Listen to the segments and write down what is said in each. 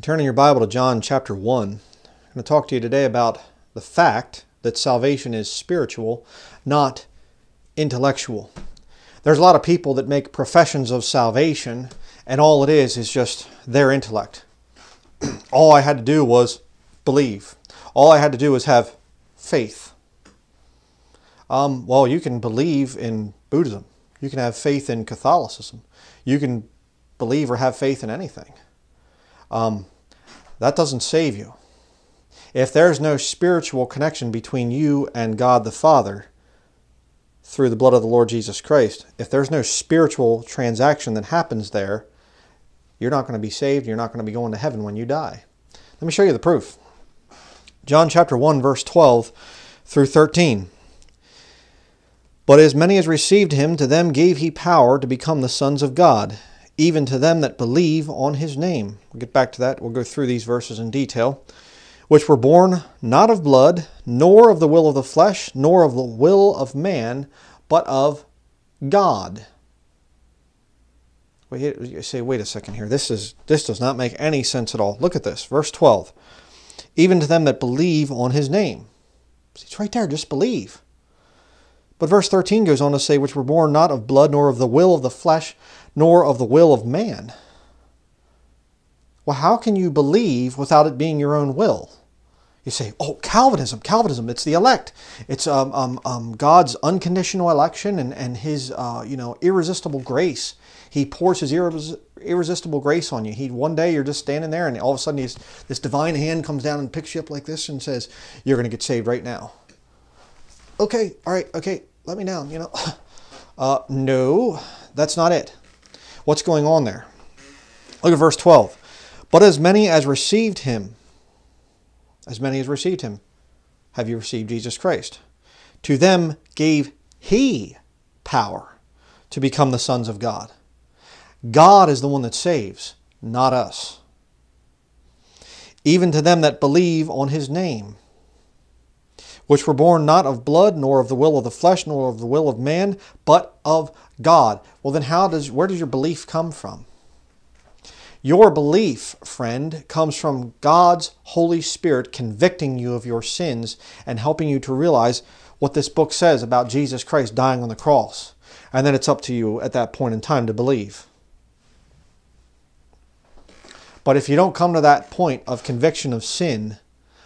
Turning your Bible to John chapter 1, I'm going to talk to you today about the fact that salvation is spiritual, not intellectual. There's a lot of people that make professions of salvation, and all it is is just their intellect. all I had to do was believe. All I had to do was have faith. Um, well, you can believe in Buddhism. You can have faith in Catholicism. You can believe or have faith in anything. Um, that doesn't save you. If there's no spiritual connection between you and God the Father through the blood of the Lord Jesus Christ, if there's no spiritual transaction that happens there, you're not going to be saved. You're not going to be going to heaven when you die. Let me show you the proof. John chapter 1, verse 12 through 13. But as many as received him, to them gave he power to become the sons of God, even to them that believe on his name. We'll get back to that. We'll go through these verses in detail. Which were born not of blood, nor of the will of the flesh, nor of the will of man, but of God. Wait, you say, wait a second here. This is this does not make any sense at all. Look at this, verse 12. Even to them that believe on his name. See, it's right there, just believe. But verse 13 goes on to say, which were born not of blood, nor of the will of the flesh, nor of the will of man. Well, how can you believe without it being your own will? You say, oh, Calvinism, Calvinism, it's the elect. It's um, um, um, God's unconditional election and, and his uh, you know, irresistible grace. He pours his irres irresistible grace on you. He One day you're just standing there and all of a sudden he's, this divine hand comes down and picks you up like this and says, you're going to get saved right now. Okay, all right, okay, let me down, you know. Uh, no, that's not it. What's going on there? Look at verse 12. But as many as received him, as many as received him, have you received Jesus Christ? To them gave he power to become the sons of God. God is the one that saves, not us. Even to them that believe on his name which were born not of blood, nor of the will of the flesh, nor of the will of man, but of God. Well, then how does where does your belief come from? Your belief, friend, comes from God's Holy Spirit convicting you of your sins and helping you to realize what this book says about Jesus Christ dying on the cross. And then it's up to you at that point in time to believe. But if you don't come to that point of conviction of sin,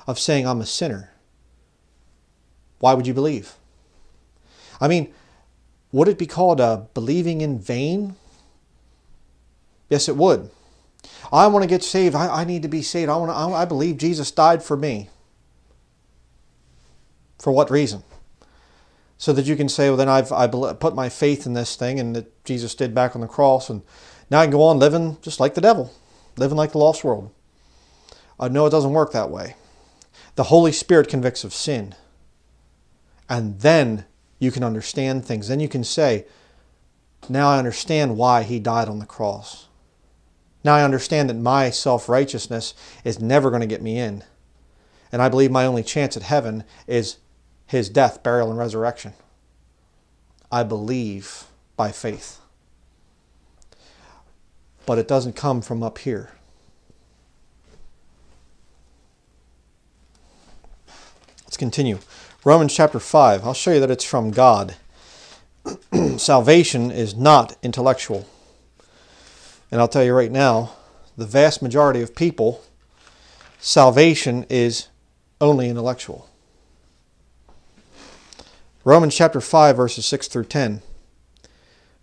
of saying, I'm a sinner, why would you believe? I mean, would it be called uh, believing in vain? Yes, it would. I want to get saved. I, I need to be saved. I, want to, I, I believe Jesus died for me. For what reason? So that you can say, well, then I've I put my faith in this thing and that Jesus did back on the cross, and now I can go on living just like the devil, living like the lost world. Uh, no, it doesn't work that way. The Holy Spirit convicts of sin. And then you can understand things. Then you can say, now I understand why he died on the cross. Now I understand that my self righteousness is never going to get me in. And I believe my only chance at heaven is his death, burial, and resurrection. I believe by faith. But it doesn't come from up here. Let's continue. Romans chapter 5, I'll show you that it's from God. Salvation is not intellectual. And I'll tell you right now, the vast majority of people, salvation is only intellectual. Romans chapter 5, verses 6 through 10.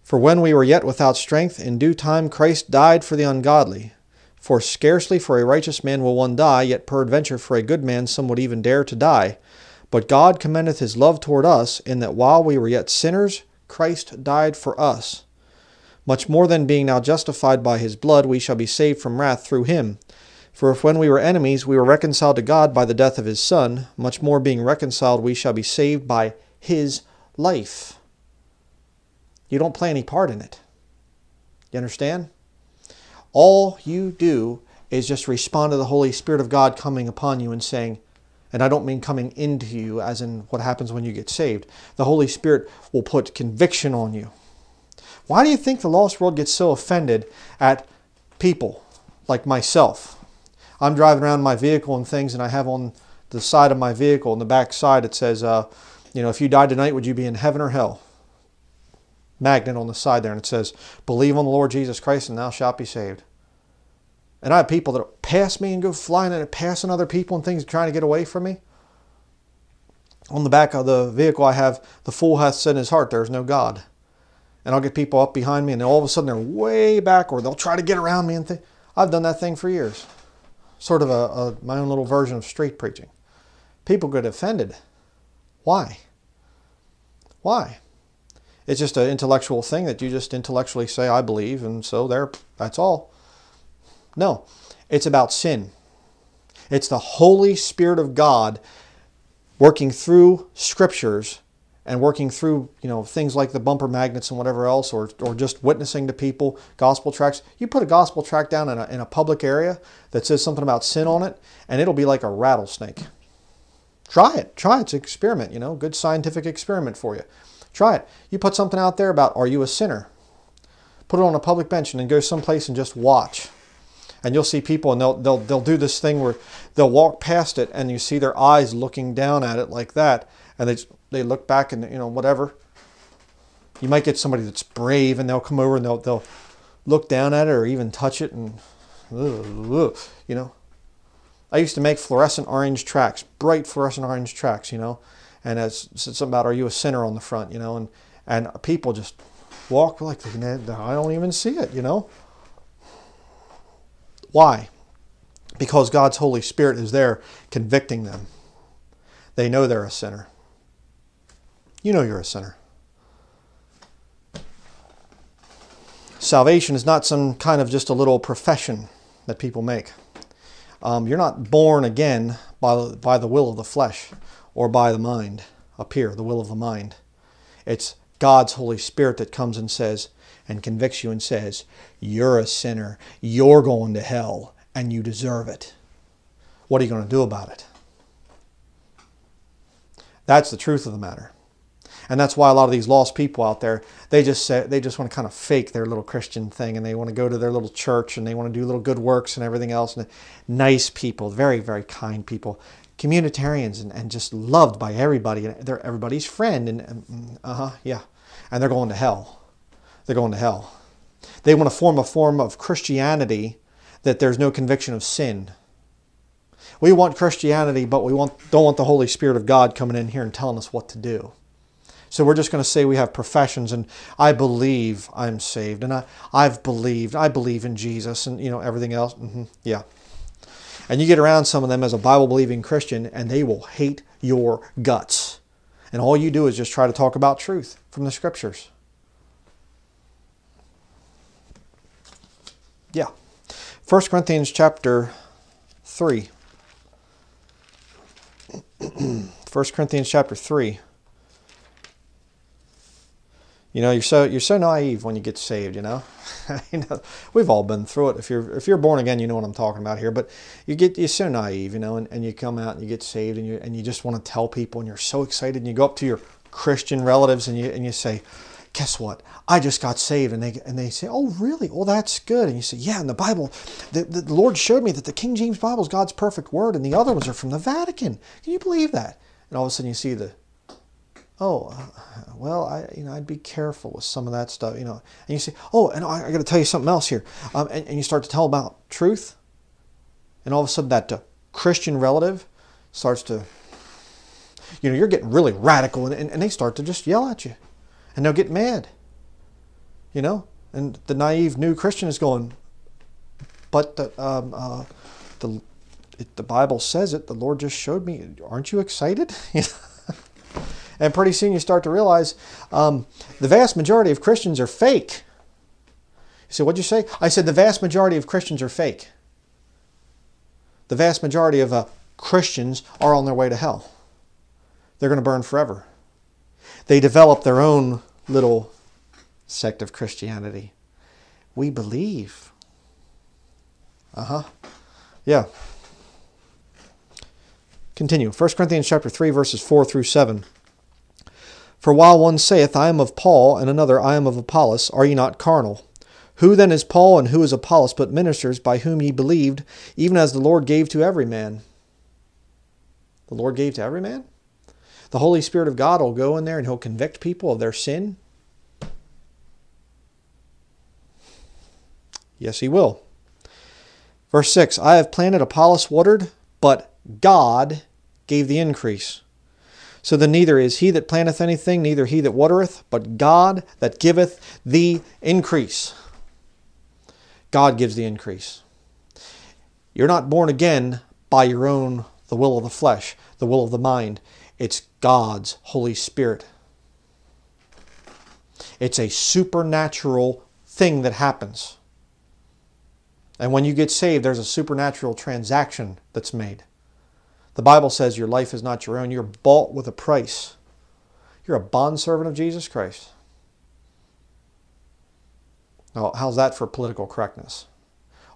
For when we were yet without strength, in due time Christ died for the ungodly. For scarcely for a righteous man will one die, yet peradventure for a good man some would even dare to die. But God commendeth his love toward us, in that while we were yet sinners, Christ died for us. Much more than being now justified by his blood, we shall be saved from wrath through him. For if when we were enemies we were reconciled to God by the death of his Son, much more being reconciled we shall be saved by his life. You don't play any part in it. You understand? All you do is just respond to the Holy Spirit of God coming upon you and saying, and I don't mean coming into you as in what happens when you get saved. The Holy Spirit will put conviction on you. Why do you think the lost world gets so offended at people like myself? I'm driving around my vehicle and things, and I have on the side of my vehicle, on the back side, it says, uh, you know, if you died tonight, would you be in heaven or hell? Magnet on the side there, and it says, believe on the Lord Jesus Christ, and thou shalt be saved. And I have people that pass me and go flying and passing other people and things trying to get away from me. On the back of the vehicle, I have, the fool hath said in his heart, there is no God. And I'll get people up behind me, and all of a sudden they're way back, or they'll try to get around me and think. I've done that thing for years. Sort of a, a my own little version of street preaching. People get offended. Why? Why? It's just an intellectual thing that you just intellectually say, I believe, and so there, that's all. No, it's about sin. It's the Holy Spirit of God working through scriptures and working through you know things like the bumper magnets and whatever else or, or just witnessing to people gospel tracts. You put a gospel tract down in a, in a public area that says something about sin on it and it'll be like a rattlesnake. Try it. Try it. It's an experiment you know good scientific experiment for you. Try it. You put something out there about are you a sinner? Put it on a public bench and then go someplace and just watch and you'll see people and they'll, they'll, they'll do this thing where they'll walk past it and you see their eyes looking down at it like that. And they, they look back and you know whatever. You might get somebody that's brave and they'll come over and they'll, they'll look down at it or even touch it and you know. I used to make fluorescent orange tracts bright fluorescent orange tracts you know. And as something about are you a sinner on the front? You know and and people just walk like i don't even see it you know why? Because God's Holy Spirit is there convicting them. They know they're a sinner. You know you're a sinner. Salvation is not some kind of just a little profession that people make. Um, you're not born again by, by the will of the flesh or by the mind up here, the will of the mind. It's God's Holy Spirit that comes and says, and convicts you and says, You're a sinner, you're going to hell, and you deserve it. What are you going to do about it? That's the truth of the matter. And that's why a lot of these lost people out there, they just say they just want to kind of fake their little Christian thing and they want to go to their little church and they want to do little good works and everything else. And nice people, very, very kind people, communitarians and, and just loved by everybody. And they're everybody's friend and, and uh-huh, yeah. And they're going to hell they're going to hell. They want to form a form of Christianity that there's no conviction of sin. We want Christianity, but we want, don't want the Holy Spirit of God coming in here and telling us what to do. So we're just going to say we have professions and I believe I'm saved and I, I've believed, I believe in Jesus and you know everything else. Mm-hmm, yeah. And you get around some of them as a Bible believing Christian and they will hate your guts. And all you do is just try to talk about truth from the scriptures. Yeah. 1 Corinthians chapter 3. 1 Corinthians chapter 3. You know, you're so you're so naive when you get saved, you know. you know, we've all been through it. If you're if you're born again, you know what I'm talking about here. But you get you're so naive, you know, and, and you come out and you get saved and you and you just want to tell people and you're so excited and you go up to your Christian relatives and you and you say, guess what? I just got saved. And they, and they say, oh, really? Well, that's good. And you say, yeah, in the Bible, the, the Lord showed me that the King James Bible is God's perfect word and the other ones are from the Vatican. Can you believe that? And all of a sudden you see the, oh, uh, well, I, you know, I'd be careful with some of that stuff, you know. And you say, oh, and I, I got to tell you something else here. Um, and, and, you start to tell about truth. And all of a sudden that uh, Christian relative starts to, you know, you're getting really radical and, and, and they start to just yell at you and they'll get mad. You know, and the naive new Christian is going, but the um, uh, the it, the Bible says it. The Lord just showed me. Aren't you excited? and pretty soon you start to realize um, the vast majority of Christians are fake. You say, what'd you say? I said the vast majority of Christians are fake. The vast majority of uh, Christians are on their way to hell. They're going to burn forever they develop their own little sect of Christianity. We believe. Uh huh. Yeah. Continue. 1 Corinthians chapter 3, verses 4 through 7. For while one saith, I am of Paul, and another, I am of Apollos, are ye not carnal? Who then is Paul and who is Apollos but ministers by whom ye believed, even as the Lord gave to every man? The Lord gave to every man? The Holy Spirit of God will go in there and he'll convict people of their sin? Yes, he will. Verse 6 I have planted, Apollos watered, but God gave the increase. So then neither is he that planteth anything, neither he that watereth, but God that giveth the increase. God gives the increase. You're not born again by your own, the will of the flesh, the will of the mind. It's God's Holy Spirit. It's a supernatural thing that happens. And when you get saved, there's a supernatural transaction that's made. The Bible says your life is not your own. You're bought with a price. You're a bondservant of Jesus Christ. Now, how's that for political correctness?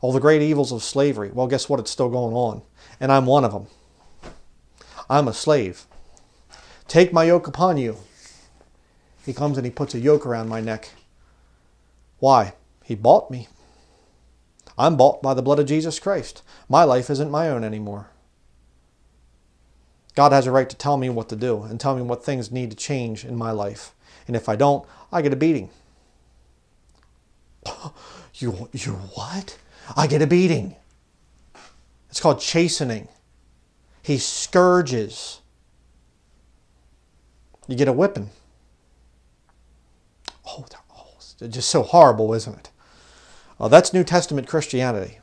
All the great evils of slavery. Well, guess what? It's still going on. And I'm one of them. I'm a slave. Take my yoke upon you. He comes and he puts a yoke around my neck. Why? He bought me. I'm bought by the blood of Jesus Christ. My life isn't my own anymore. God has a right to tell me what to do and tell me what things need to change in my life. And if I don't, I get a beating. You, you what? I get a beating. It's called chastening. He scourges. You get a whipping. Oh, oh it's just so horrible, isn't it? Uh, that's New Testament Christianity.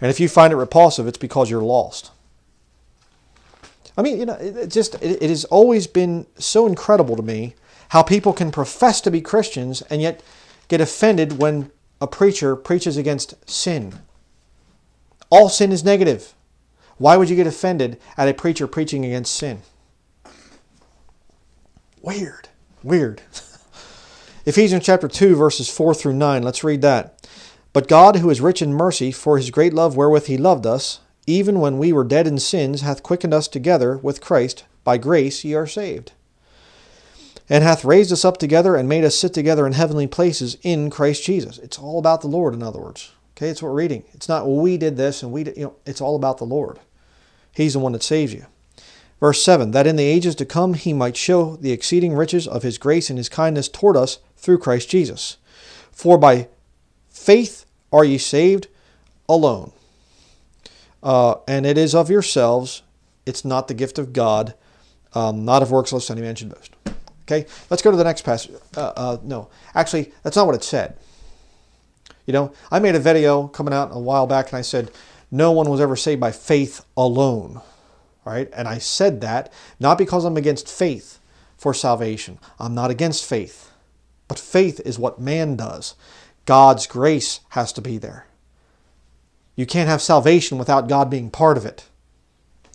And if you find it repulsive, it's because you're lost. I mean, you know, it, it just it, it has always been so incredible to me how people can profess to be Christians and yet get offended when a preacher preaches against sin. All sin is negative. Why would you get offended at a preacher preaching against sin? Weird. Weird. Ephesians chapter 2, verses 4 through 9. Let's read that. But God, who is rich in mercy, for his great love wherewith he loved us, even when we were dead in sins, hath quickened us together with Christ. By grace ye are saved and hath raised us up together and made us sit together in heavenly places in Christ Jesus. It's all about the Lord, in other words. Okay, it's what we're reading. It's not, well, we did this and we did, you know, it's all about the Lord. He's the one that saves you. Verse 7 That in the ages to come he might show the exceeding riches of his grace and his kindness toward us through Christ Jesus. For by faith are ye saved alone. Uh, and it is of yourselves, it's not the gift of God, um, not of works, lest any man should boast. Okay, let's go to the next passage. Uh, uh, no, actually, that's not what it said. You know, I made a video coming out a while back and I said, no one was ever saved by faith alone. Right? And I said that not because I'm against faith for salvation. I'm not against faith. But faith is what man does. God's grace has to be there. You can't have salvation without God being part of it.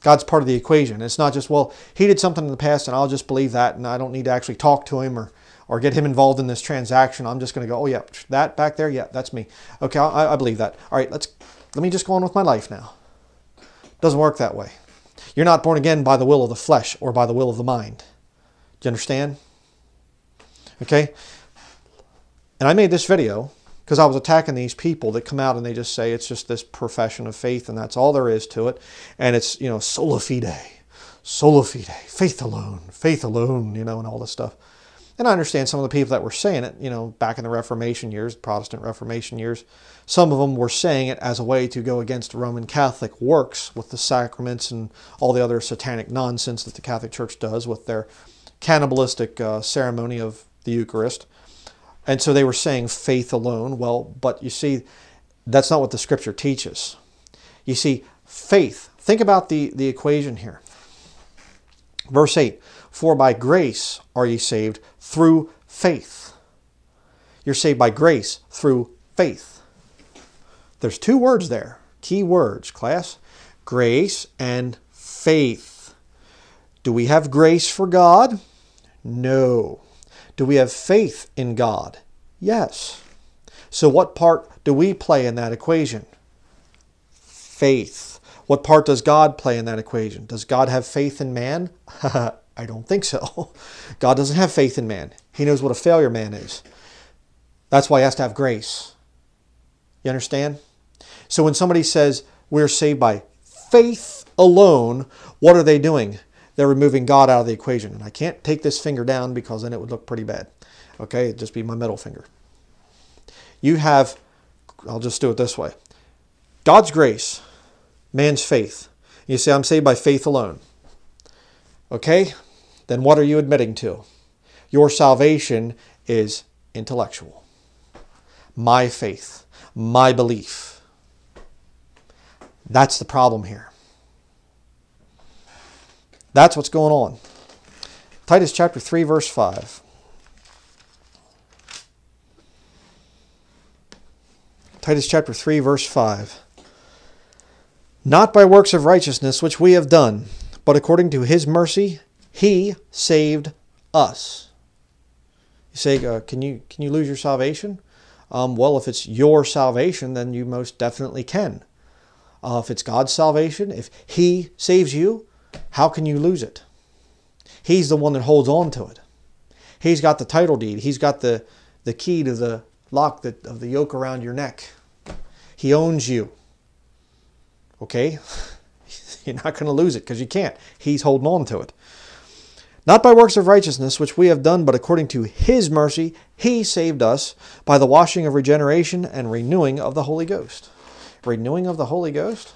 God's part of the equation. It's not just, well, he did something in the past and I'll just believe that and I don't need to actually talk to him or, or get him involved in this transaction. I'm just going to go, oh yeah, that back there, yeah, that's me. Okay, I, I believe that. All right, let's let me just go on with my life now. Doesn't work that way. You're not born again by the will of the flesh or by the will of the mind. Do you understand? Okay? And I made this video because I was attacking these people that come out and they just say it's just this profession of faith and that's all there is to it. And it's, you know, sola fide, sola fide, faith alone, faith alone, you know, and all this stuff. And I understand some of the people that were saying it, you know, back in the Reformation years, Protestant Reformation years, some of them were saying it as a way to go against Roman Catholic works with the sacraments and all the other satanic nonsense that the Catholic Church does with their cannibalistic uh, ceremony of the Eucharist. And so they were saying faith alone. Well, but you see, that's not what the scripture teaches. You see, faith, think about the, the equation here. Verse 8 For by grace are ye saved through faith. You're saved by grace through faith. There's two words there, key words, class grace and faith. Do we have grace for God? No. Do we have faith in God? Yes. So, what part do we play in that equation? Faith. What part does God play in that equation? Does God have faith in man? I don't think so. God doesn't have faith in man. He knows what a failure man is. That's why he has to have grace. You understand? So when somebody says we're saved by faith alone, what are they doing? They're removing God out of the equation. And I can't take this finger down because then it would look pretty bad. Okay, it'd just be my middle finger. You have, I'll just do it this way God's grace, man's faith. You say, I'm saved by faith alone. Okay, then what are you admitting to? Your salvation is intellectual. My faith, my belief. That's the problem here. That's what's going on. Titus chapter 3, verse 5. Titus chapter 3, verse 5. Not by works of righteousness which we have done, but according to his mercy, he saved us. You say, uh, can you can you lose your salvation? Um, well, if it's your salvation, then you most definitely can. Uh, if it's God's salvation, if He saves you, how can you lose it? He's the one that holds on to it. He's got the title deed. He's got the, the key to the lock that, of the yoke around your neck. He owns you. Okay? You're not going to lose it because you can't. He's holding on to it. Not by works of righteousness which we have done, but according to his mercy, he saved us by the washing of regeneration and renewing of the Holy Ghost. Renewing of the Holy Ghost?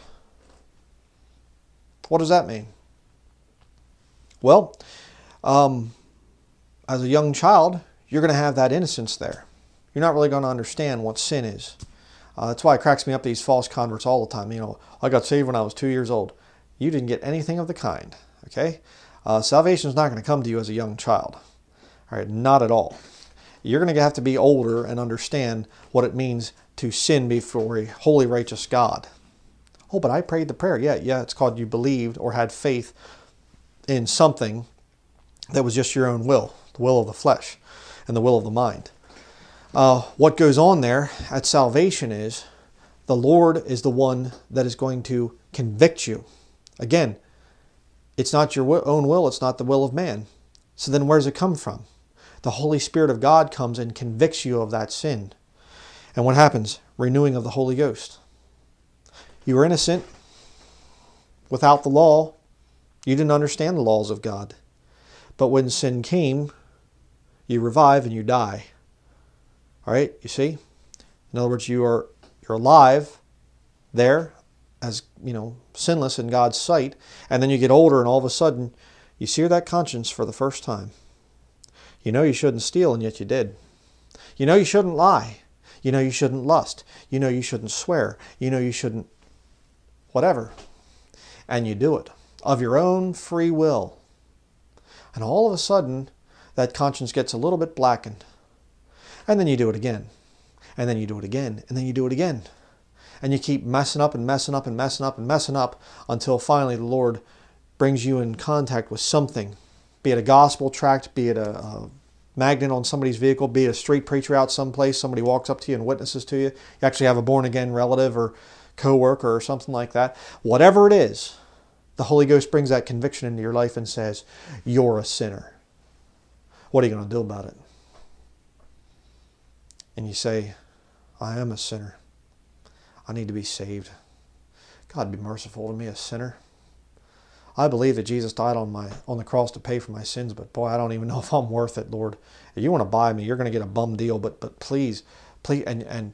What does that mean? Well, um, as a young child, you're going to have that innocence there. You're not really going to understand what sin is. Uh, that's why it cracks me up these false converts all the time. You know, I got saved when I was two years old. You didn't get anything of the kind. Okay, uh, salvation is not going to come to you as a young child. All right, not at all. You're going to have to be older and understand what it means to sin before a holy, righteous God. Oh, but I prayed the prayer. Yeah, yeah, it's called you believed or had faith in something that was just your own will, the will of the flesh and the will of the mind. Uh, what goes on there at salvation is the Lord is the one that is going to convict you. Again, it's not your own will, it's not the will of man. So then where does it come from? The Holy Spirit of God comes and convicts you of that sin. And what happens? Renewing of the Holy Ghost. You were innocent without the law. You didn't understand the laws of God. But when sin came, you revive and you die. All right, you see? In other words, you are you're alive there as, you know, sinless in God's sight, and then you get older and all of a sudden you sear that conscience for the first time. You know you shouldn't steal and yet you did. You know you shouldn't lie. You know you shouldn't lust. You know you shouldn't swear. You know you shouldn't whatever. And you do it of your own free will. And all of a sudden, that conscience gets a little bit blackened. And then you do it again. And then you do it again. And then you do it again. And you keep messing up and messing up and messing up and messing up until finally the Lord brings you in contact with something, be it a gospel tract, be it a, a magnet on somebody's vehicle, be it a street preacher out someplace, somebody walks up to you and witnesses to you. You actually have a born again relative or coworker or something like that. Whatever it is, the Holy Ghost brings that conviction into your life and says, You're a sinner. What are you going to do about it? And you say, I am a sinner. I need to be saved. God be merciful to me, a sinner. I believe that Jesus died on my on the cross to pay for my sins, but boy, I don't even know if I'm worth it, Lord. If you want to buy me, you're going to get a bum deal, but but please, please, and and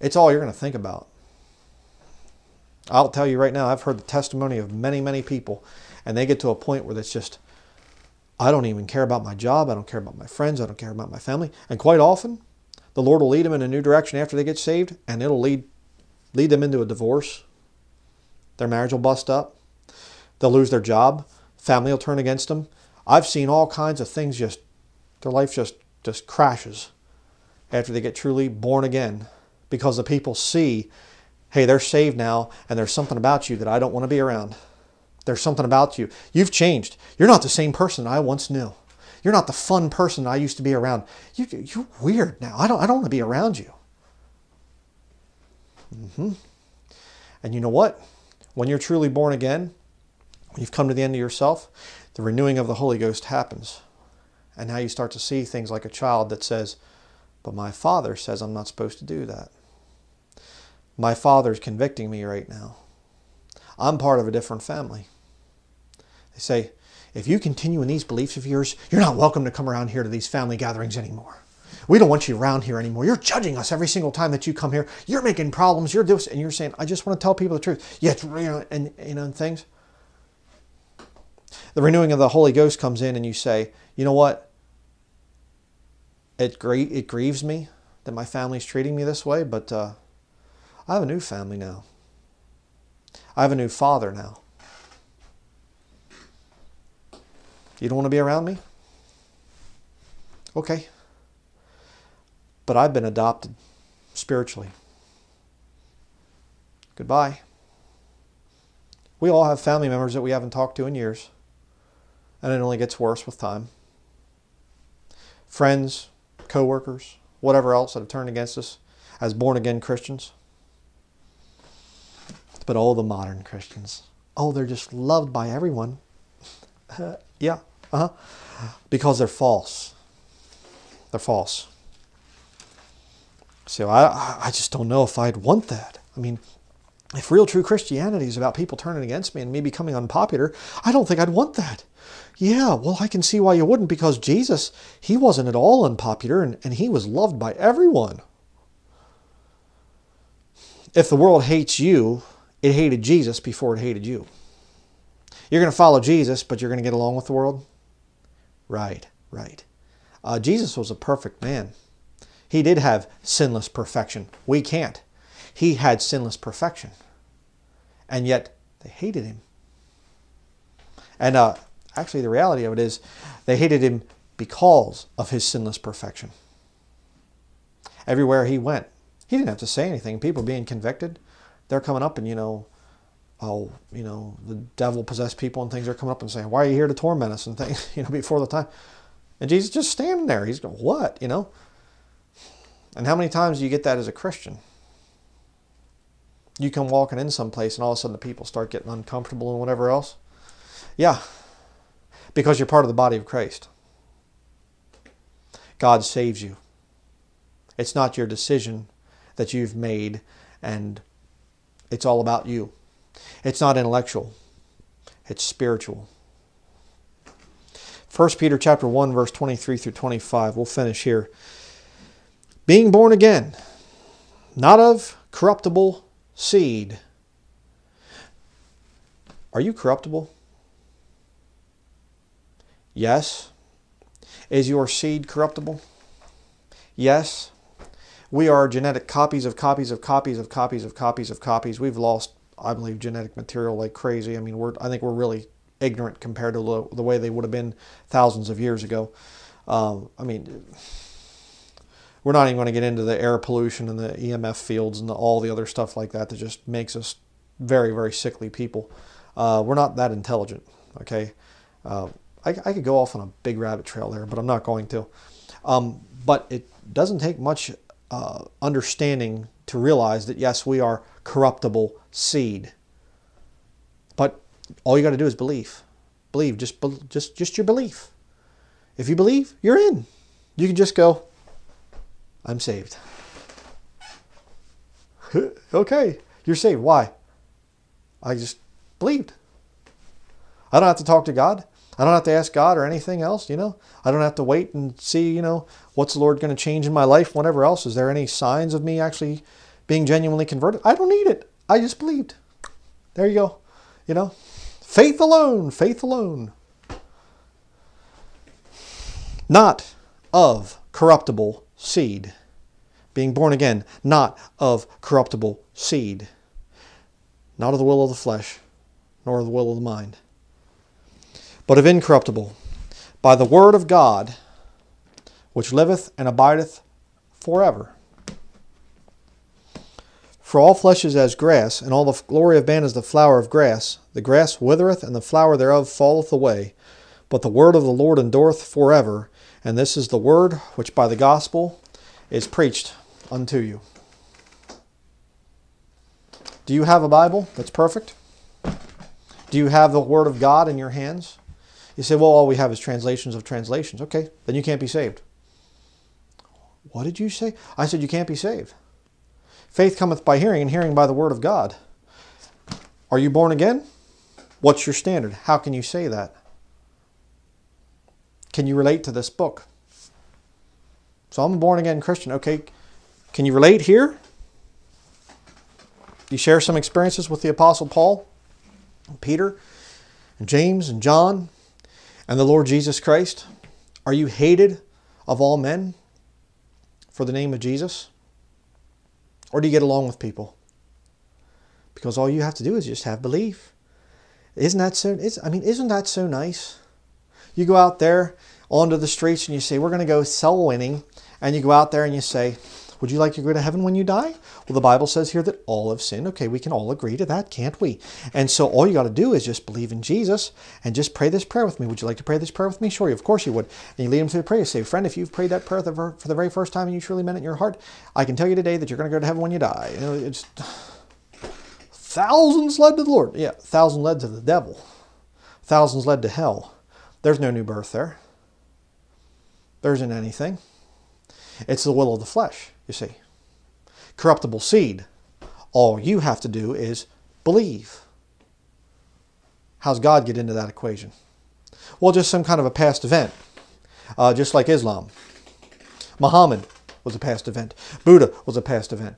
it's all you're going to think about. I'll tell you right now, I've heard the testimony of many, many people, and they get to a point where it's just, I don't even care about my job, I don't care about my friends, I don't care about my family. And quite often, the Lord will lead them in a new direction after they get saved, and it'll lead lead them into a divorce. Their marriage will bust up. They'll lose their job. Family will turn against them. I've seen all kinds of things just their life just just crashes after they get truly born again because the people see hey, they're saved now, and there's something about you that I don't want to be around. There's something about you. You've changed. You're not the same person I once knew. You're not the fun person I used to be around. You, you're weird now. I don't, I don't want to be around you. Mm-hmm. And you know what? When you're truly born again, when you've come to the end of yourself, the renewing of the Holy Ghost happens. And now you start to see things like a child that says, But my father says I'm not supposed to do that. My father's convicting me right now. I'm part of a different family. They say, if you continue in these beliefs of yours, you're not welcome to come around here to these family gatherings anymore. We don't want you around here anymore. You're judging us every single time that you come here. You're making problems. You're this, and you're saying, "I just want to tell people the truth." Yet, you know, and and things. The renewing of the Holy Ghost comes in, and you say, "You know what? It great. It grieves me that my family's treating me this way, but uh, I have a new family now. I have a new father now. You don't want to be around me? Okay." but I've been adopted spiritually. Goodbye. We all have family members that we haven't talked to in years, and it only gets worse with time. Friends, co-workers, whatever else that have turned against us as born-again Christians. But all the modern Christians. Oh, they're just loved by everyone. yeah, uh-huh. Because they're false. They're false. So I, I just don't know if I'd want that. I mean, if real true Christianity is about people turning against me and me becoming unpopular, I don't think I'd want that. Yeah, well, I can see why you wouldn't because Jesus, he wasn't at all unpopular and, and he was loved by everyone. If the world hates you, it hated Jesus before it hated you. You're going to follow Jesus, but you're going to get along with the world? Right, right. Uh, Jesus was a perfect man. He did have sinless perfection. We can't. He had sinless perfection. And yet they hated him. And uh, actually, the reality of it is they hated him because of his sinless perfection. Everywhere he went, he didn't have to say anything. People being convicted, they're coming up and, you know, oh, you know, the devil possessed people and things are coming up and saying, why are you here to torment us and things, you know, before the time. And Jesus just standing there. He's going, what, you know? And how many times do you get that as a Christian? You come walking in someplace and all of a sudden the people start getting uncomfortable and whatever else. Yeah, because you're part of the body of Christ. God saves you. It's not your decision that you've made and it's all about you. It's not intellectual. It's spiritual. 1 Peter chapter 1 verse 23 through 25. We'll finish here being born again, not of corruptible seed. Are you corruptible? Yes. Is your seed corruptible? Yes. We are genetic copies of copies of copies of copies of copies of copies. We've lost, I believe, genetic material like crazy. I mean, we're, I think we're really ignorant compared to the way they would have been thousands of years ago. Um, I mean, we're not even going to get into the air pollution and the EMF fields and the, all the other stuff like that that just makes us very, very sickly people. Uh, we're not that intelligent, okay? Uh, I, I, could go off on a big rabbit trail there, but I'm not going to. Um, but it doesn't take much uh, understanding to realize that, yes, we are corruptible seed. But all you got to do is believe. Believe, just, just, just your belief. If you believe, you're in. You can just go, I'm saved. okay, you're saved. Why? I just believed. I don't have to talk to God. I don't have to ask God or anything else, you know. I don't have to wait and see, you know, what's the Lord going to change in my life, whatever else. Is there any signs of me actually being genuinely converted? I don't need it. I just believed. There you go. You know, faith alone, faith alone. Not of corruptible seed, being born again, not of corruptible seed, not of the will of the flesh, nor of the will of the mind, but of incorruptible, by the word of God, which liveth and abideth forever. For all flesh is as grass, and all the glory of man is the flower of grass. The grass withereth, and the flower thereof falleth away. But the word of the Lord endureth forever. And this is the word which by the gospel is preached unto you. Do you have a Bible that's perfect? Do you have the Word of God in your hands? You say, well, all we have is translations of translations. Okay, then you can't be saved. What did you say? I said, You can't be saved. Faith cometh by hearing, and hearing by the word of God. Are you born again? What's your standard? How can you say that? Can you relate to this book? So I'm a born again Christian. Okay, can you relate here? Do you share some experiences with the Apostle Paul, and Peter, and James, and John, and the Lord Jesus Christ? Are you hated of all men for the name of Jesus? Or do you get along with people? Because all you have to do is just have belief. Isn't that so? I mean, isn't that so nice? You go out there onto the streets and you say, We're going to go soul winning. And you go out there and you say, would you like to go to heaven when you die? Well, the Bible says here that all have sinned. Okay, we can all agree to that, can't we? And so all you got to do is just believe in Jesus and just pray this prayer with me. Would you like to pray this prayer with me? Sure, of course you would. And you lead them through the prayer. You say, friend, if you've prayed that prayer for the very first time and you truly meant it in your heart, I can tell you today that you're going to go to heaven when you die. You know, it's thousands led to the Lord. Yeah, thousands led to the devil. Thousands led to hell. There's no new birth there. There isn't anything. It's the will of the flesh you see. Corruptible seed. All you have to do is believe. How's God get into that equation? Well, just some kind of a past event, uh, just like Islam. Muhammad was a past event. Buddha was a past event.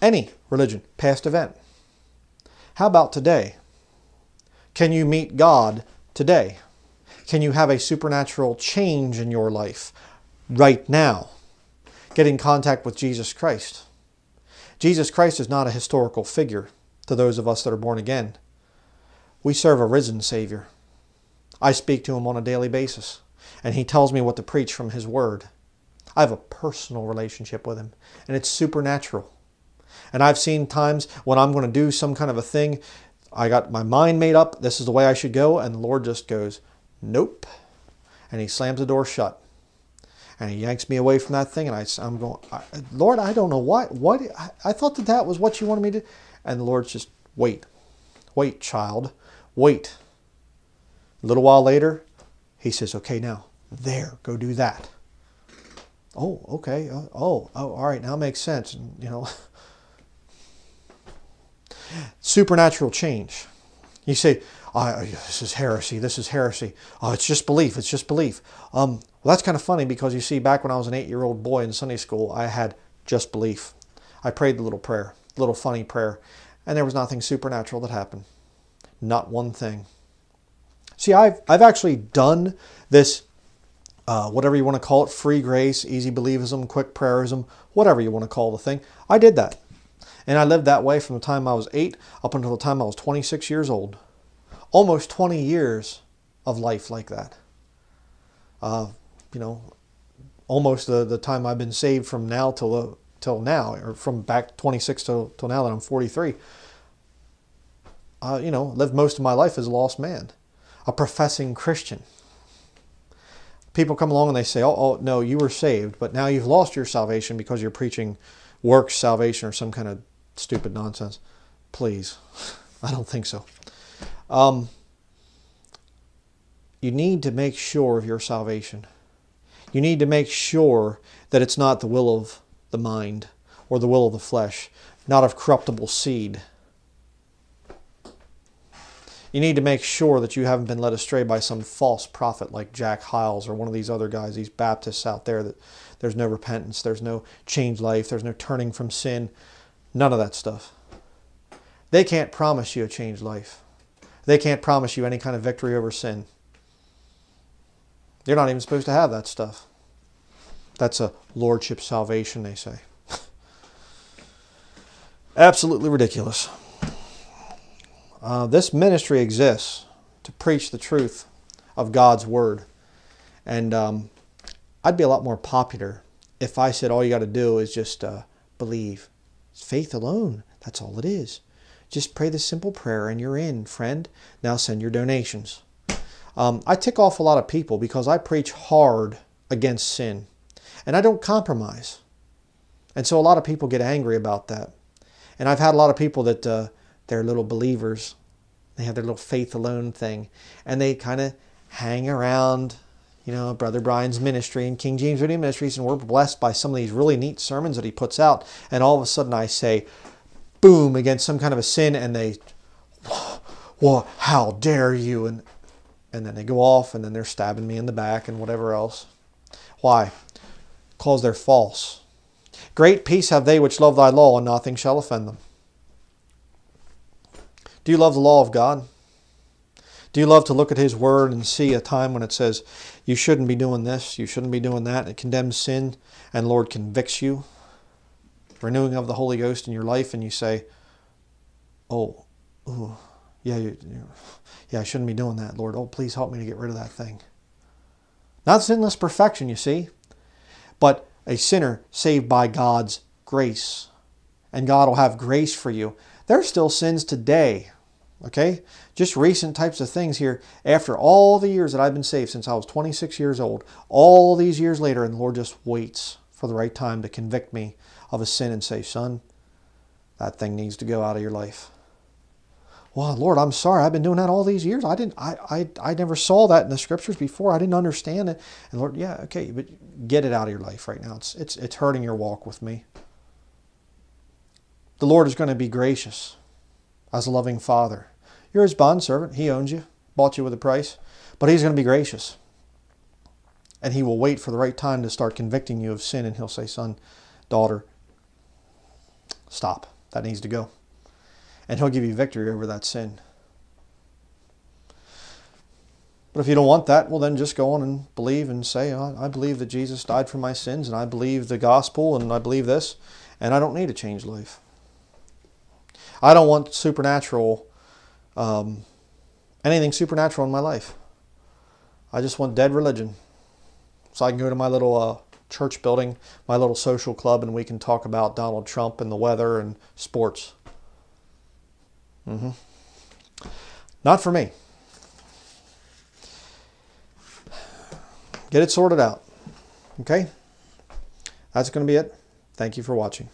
Any religion, past event. How about today? Can you meet God today? Can you have a supernatural change in your life right now? get in contact with Jesus Christ. Jesus Christ is not a historical figure to those of us that are born again. We serve a risen Savior. I speak to him on a daily basis, and he tells me what to preach from his word. I have a personal relationship with him, and it's supernatural. And I've seen times when I'm going to do some kind of a thing, I got my mind made up, this is the way I should go, and the Lord just goes, nope. And he slams the door shut. And he yanks me away from that thing and I, i'm going lord i don't know why what I, thought that that was what you wanted me to and the lord's just wait. Wait child. Wait. A little while later he says okay now there go do that. Oh okay. Uh, oh, oh all right. Now makes sense. And, you know supernatural change. You say this is heresy this is heresy oh it's just belief it's just belief um, well, that's kind of funny because you see, back when I was an eight year old boy in Sunday school, I had just belief. I prayed the little prayer, little funny prayer, and there was nothing supernatural that happened. Not one thing. See, I've, I've actually done this, uh, whatever you want to call it, free grace, easy believism, quick prayerism, whatever you want to call the thing. I did that. And I lived that way from the time I was eight up until the time I was 26 years old. Almost 20 years of life like that. Uh, you know, almost the, the time I've been saved from now till uh, till now, or from back 26 till, till now that I'm 43. Uh, you know, lived most of my life as a lost man, a professing Christian. People come along and they say, oh, oh, no, you were saved, but now you've lost your salvation because you're preaching works salvation or some kind of stupid nonsense. Please, I don't think so. Um, you need to make sure of your salvation you need to make sure that it's not the will of the mind or the will of the flesh, not of corruptible seed. You need to make sure that you haven't been led astray by some false prophet like Jack Hyles or one of these other guys, these Baptists out there, that there's no repentance, there's no changed life, there's no turning from sin. None of that stuff. They can't promise you a changed life. They can't promise you any kind of victory over sin. You're not even supposed to have that stuff. That's a lordship salvation, they say. Absolutely ridiculous. Uh, this ministry exists to preach the truth of God's Word. And um, I'd be a lot more popular if I said all you got to do is just uh, believe. It's faith alone. That's all it is. Just pray this simple prayer and you're in, friend. Now send your donations. Um, I tick off a lot of people because I preach hard against sin and I don't compromise. And so a lot of people get angry about that. And I've had a lot of people that uh, they're little believers. They have their little faith alone thing. And they kind of hang around, you know, Brother Bryan's ministry and King James Video Ministries, and we're blessed by some of these really neat sermons that he puts out. And all of a sudden I say, boom, against some kind of a sin, and they, well, how dare you? And, and then they go off, and then they're stabbing me in the back and whatever else. Why? Because they're false. Great peace have they which love thy law, and nothing shall offend them. Do you love the law of God? Do you love to look at His Word and see a time when it says, you shouldn't be doing this, you shouldn't be doing that, it condemns sin, and Lord convicts you? Renewing of the Holy Ghost in your life, and you say, oh, ooh, yeah, yeah, I shouldn't be doing that, Lord. Oh, please help me to get rid of that thing. Not sinless perfection, you see, but a sinner saved by God's grace. And God will have grace for you. There are still sins today Okay? Just recent types of things here. After all the years that I've been saved since I was 26 years old, all these years later, and the Lord just waits for the right time to convict me of a sin and say, son, that thing needs to go out of your life. Well, Lord, I'm sorry. I've been doing that all these years. I didn't. I, I, I never saw that in the scriptures before. I didn't understand it. And Lord, yeah, okay, but get it out of your life right now. It's it's it's hurting your walk with me. The Lord is going to be gracious as a loving father. You're his bondservant. He owns you, bought you with a price. But he's going to be gracious. And he will wait for the right time to start convicting you of sin. And he'll say, son, daughter, stop. That needs to go. And he'll give you victory over that sin. But if you don't want that, well, then just go on and believe and say, I believe that Jesus died for my sins, and I believe the gospel, and I believe this, and I don't need a changed life. I don't want supernatural um, anything supernatural in my life. I just want dead religion. So I can go to my little uh, church building, my little social club, and we can talk about Donald Trump and the weather and sports. Mm-hmm. Not for me. Get it sorted out. Okay? That's going to be it. Thank you for watching.